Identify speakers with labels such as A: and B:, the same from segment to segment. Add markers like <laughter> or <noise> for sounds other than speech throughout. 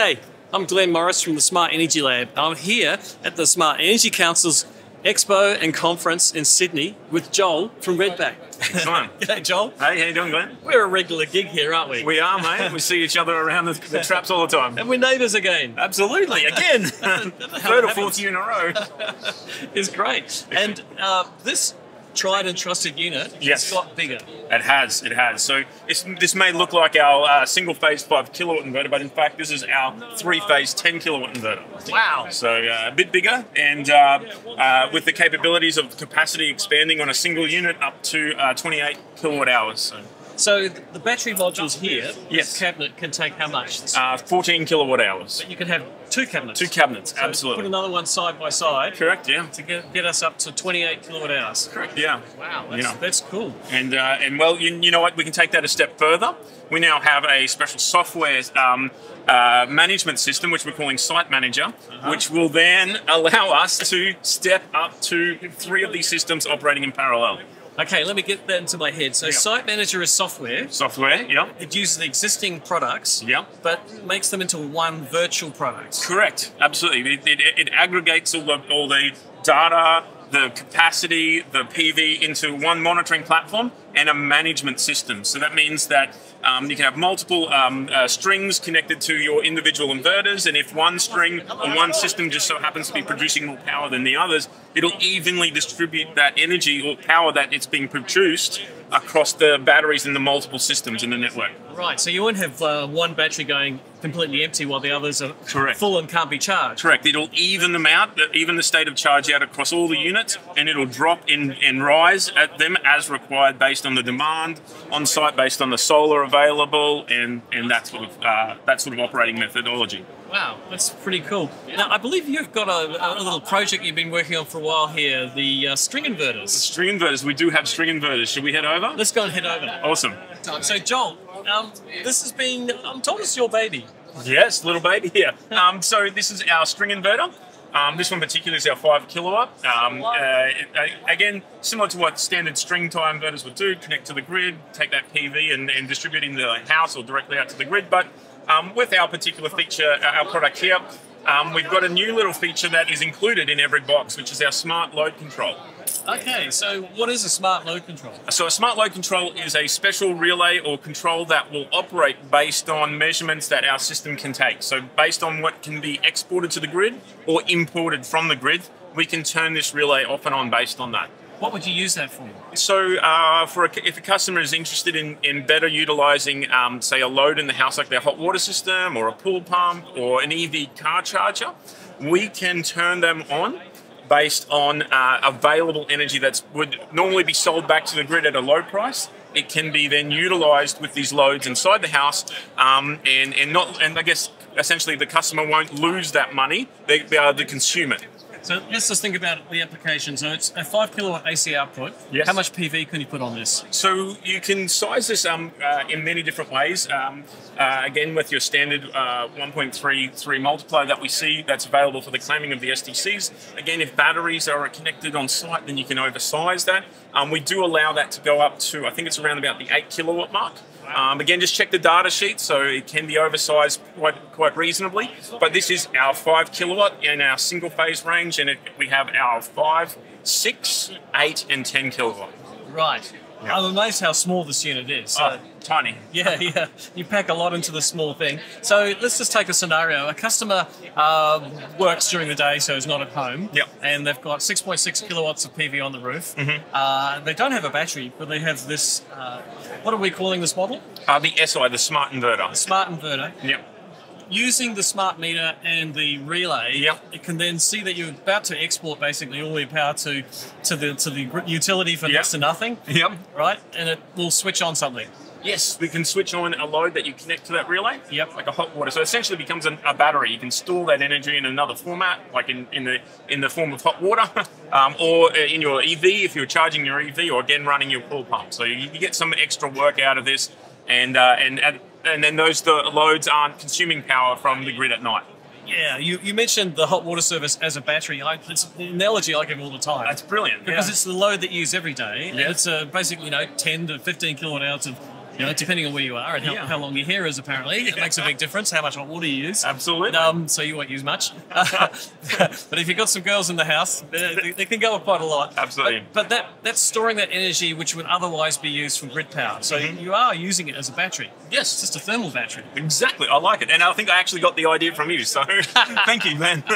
A: G'day, I'm Glenn Morris from the Smart Energy Lab. I'm here at the Smart Energy Council's Expo and Conference in Sydney with Joel from Redback.
B: Excellent. <laughs>
A: G'day, Joel.
B: Hey, how are you doing, Glenn?
A: We're a regular gig here, aren't we?
B: We are, mate. We see each other around the, the traps all the time.
A: and we're neighbours again.
B: Absolutely. <laughs> Again, third or fourth year in a row. <laughs>
A: It's great. And uh, this tried and trusted unit
B: Yes.
A: has got bigger.
B: It has. It has. So it's, this may look like our uh, single phase five kilowatt inverter, but in fact, this is our three phase ten kilowatt inverter.
A: Wow.
B: So uh, a bit bigger, and uh, uh, with the capabilities of capacity expanding on a single unit up to uh, 28 kilowatt hours. So,
A: So the battery modules here,
B: Yes.
A: this cabinet can take how much?
B: uh, 14 kilowatt hours.
A: you can have two cabinets.
B: Two cabinets,
A: So
B: absolutely.
A: Put another one side by side
B: Correct. Yeah.
A: to get, get us up to 28 kilowatt hours.
B: Correct. Yeah.
A: Wow, that's,
B: Yeah.
A: that's cool.
B: And uh, and well, you, you know what? We can take that a step further. We now have a special software um, uh, management system, which we're calling Site Manager,
A: Uh-huh.
B: which will then allow us to step up to three of these systems operating in parallel.
A: Okay, let me get that into my head. So,
B: Yeah.
A: Site Manager is software.
B: Software, yeah,
A: It uses the existing products,
B: yeah.
A: but makes them into one virtual product.
B: Correct, absolutely. It, it, it aggregates all the, all the data, the capacity, the PV into one monitoring platform and a management system. So that means that um, you can have multiple um, uh, strings connected to your individual inverters, and if one string or one system just so happens to be producing more power than the others, it'll evenly distribute that energy or power that it's being produced across the batteries in the multiple systems in the network.
A: Right, so you won't have uh, one battery going completely empty while the others are
B: Correct.
A: full and can't be charged.
B: Correct. It'll even them out, even the state of charge out across all the units, and it'll drop in and rise at them as required based on the demand on site, based on the solar available, and and that sort of uh, that sort of operating methodology.
A: Wow, that's pretty cool. Now, I believe you've got a, a little project you've been working on for a while here, the uh, string inverters.
B: The String inverters. We do have string inverters. Should we head over?
A: Let's go and head over.
B: Awesome.
A: So, Joel, um, this has been, I'm told it's your baby.
B: Yes, little baby here. Um, so this is our string inverter. Um, this one particularly is our five kilowatt. Um, uh, it- uh, again, similar to what standard string tie inverters would do, connect to the grid, take that PV and, and distribute in the house or directly out to the grid. But um, with our particular feature, uh, our product here, um, we've got a new little feature that is included in every box, which is our smart load control.
A: Okay, so what is a smart load control?
B: So a smart load control is a special relay or control that will operate based on measurements that our system can take. So based on what can be exported to the grid or imported from the grid, we can turn this relay off and on based on that.
A: What would you use that for?
B: So, uh, for a, if a customer is interested in, in better utilizing, um, say, a load in the house like their hot water system or a pool pump or an EV car charger, we can turn them on based on uh, available energy that would normally be sold back to the grid at a low price. It can be then utilized with these loads inside the house, um, and and not and I guess essentially the customer won't lose that money; they be able to consume it.
A: So let's just think about the application. So it's a five kilowatt AC output.
B: Yes.
A: How much PV can you put on this?
B: So you can size this um, uh, in many different ways. Um, uh, again, with your standard uh, 1.33 multiplier that we see that's available for the claiming of the STCs. Again, if batteries are connected on site, then you can oversize that. Um, we do allow that to go up to, I think it's around about the 8 kilowatt mark. Um, again, just check the data sheet, so it can be oversized quite quite reasonably. But this is our five kilowatt in our single phase range, and it, we have our five, six, eight, and ten kilowatt.
A: Right. I'm amazed how small this unit is. So,
B: Uh, tiny. <laughs>
A: yeah, yeah. You pack a lot into the small thing. So let's just take a scenario. A customer uh, works during the day, so is not at home.
B: Yep.
A: And they've got 6.6 kilowatts of PV on the roof. Uh, they don't have a battery, but they have this. Uh, what are we calling this model?
B: Uh, the SI, the smart inverter.
A: Smart inverter.
B: Yep.
A: Using the smart meter and the relay,
B: Yep.
A: it can then see that you're about to export basically all your power to to the to the utility for
B: Yep.
A: next to nothing,
B: Yep.
A: right? And it will switch on something.
B: Yes, we can switch on a load that you connect to that relay.
A: Yep.
B: Like a hot water. So it essentially becomes an, a battery. You can store that energy in another format, like in, in the in the form of hot water, <laughs> um, or uh, in your EV if you're charging your EV, or again running your pool pump. So you, you get some extra work out of this, and uh, and and and then those the loads aren't consuming power from the grid at night.
A: Yeah, you, you mentioned the hot water service as a battery. I, it's an analogy I give all the time.
B: That's brilliant
A: because
B: yeah.
A: it's the load that you use every day.
B: Yeah.
A: It's uh, basically, you know, 10 to 15 kilowatt hours of you know, depending on where you are and how,
B: Yeah.
A: how long your hair is, apparently, it makes a big difference how much hot water you use.
B: Absolutely.
A: Um, so you won't use much. <laughs> but if you've got some girls in the house, they, they can go up quite a lot.
B: Absolutely.
A: But, but that that's storing that energy which would otherwise be used from grid power. So you are using it as a battery.
B: Mm-hmm. Yes.
A: It's just a thermal battery.
B: Exactly, I like it, and I think I actually got the idea from you. So <laughs> thank you, man. <laughs>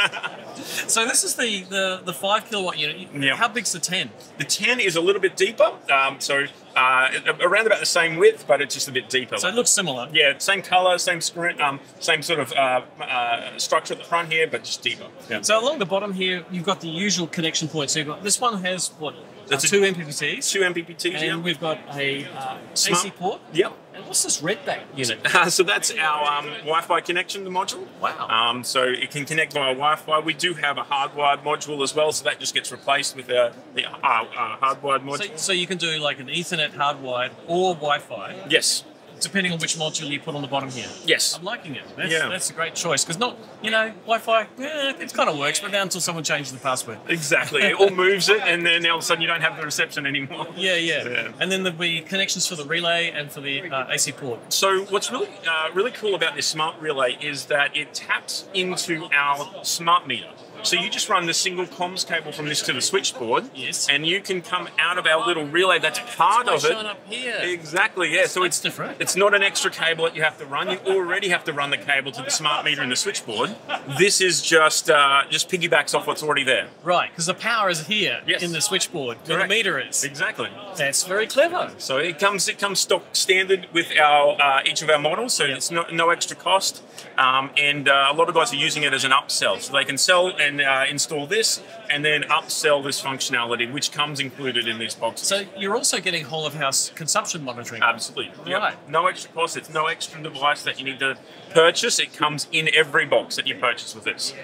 A: So this is the, the, the five kilowatt unit.
B: Yeah.
A: How big's the 10?
B: the ten is a little bit deeper, um, so uh, around about the same width, but it's just a bit deeper.
A: So it looks similar.
B: yeah, same color, same screen, um, same sort of uh, uh, structure at the front here, but just deeper. Yeah.
A: So along the bottom here, you've got the usual connection points. So you've got this one has what?
B: That's
A: uh, two MPPTs,
B: Two MPPTs.
A: and
B: yeah.
A: we've got a uh, AC port.
B: Yep.
A: And what's this redback unit?
B: Uh, <laughs> so that's our um, Wi-Fi connection module.
A: Wow.
B: Um, so it can connect via Wi-Fi. We do have a hardwired module as well, so that just gets replaced with a, the uh, uh, hardwired module.
A: So, so you can do like an Ethernet hardwired or Wi-Fi,
B: yes.
A: depending on which module you put on the bottom here.
B: Yes.
A: I'm liking it. That's,
B: Yeah.
A: that's a great choice because not, you know, Wi-Fi, eh, it kind of works, but now until someone changes the password.
B: Exactly. It all moves it, and then all of a sudden you don't have the reception anymore. <laughs>
A: Yeah, yeah,
B: Yeah.
A: And then there'll be connections for the relay and for the uh, AC port.
B: So what's really uh, really cool about this smart relay is that it taps into our smart meter. So you just run the single comms cable from this to the switchboard,
A: Yes.
B: and you can come out of our little relay that's part of it.
A: up here?
B: Exactly, yeah. So it's
A: different.
B: It's not an extra cable that you have to run. You already have to run the cable to the smart meter and the switchboard. This is just uh, just piggybacks off what's already there.
A: Right, because the power is here
B: Yes.
A: in the switchboard where
B: Correct.
A: the meter is.
B: Exactly.
A: That's very clever.
B: So it comes it comes stock standard with our uh, each of our models, so it's no, no extra cost. Um, and uh, a lot of guys are using it as an upsell, so they can sell and uh, install this, and then upsell this functionality, which comes included in these boxes.
A: So you're also getting whole of house consumption monitoring.
B: Absolutely. Yep.
A: Right.
B: No extra cost. It's no extra device that you need to purchase. It comes in every box that you purchase with this.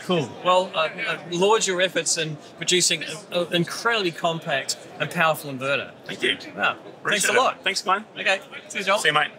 A: Cool. Well, uh, uh, laud your efforts in producing an incredibly compact and powerful inverter.
B: Thank you.
A: Wow. Thanks a
B: it.
A: lot.
B: Thanks, Glenn.
A: Okay. See you, Joel.
B: See you, mate.